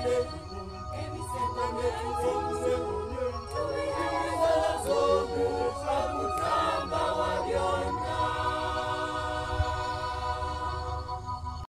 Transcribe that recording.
Every second, every second.